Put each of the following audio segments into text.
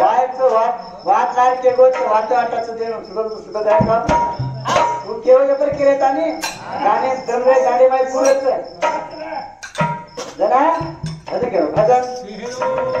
गायचं वाट वाट लायके गोच वाट वाटाचं सुगत सुगत आहे का? तू केवळ पर केले ताने गाणे जमले गाणे माय पुरत जरा? असं केलं. भजन?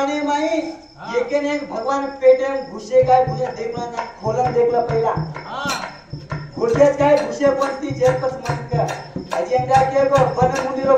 पुराणे माई एकेन एक भगवान पेटे घुसे काय घुसे देखला खोलन देखला पहिला. घुसेच काय घुसे पण ती जेपस म्हणत अजिंठा के गो बन मुंदिरो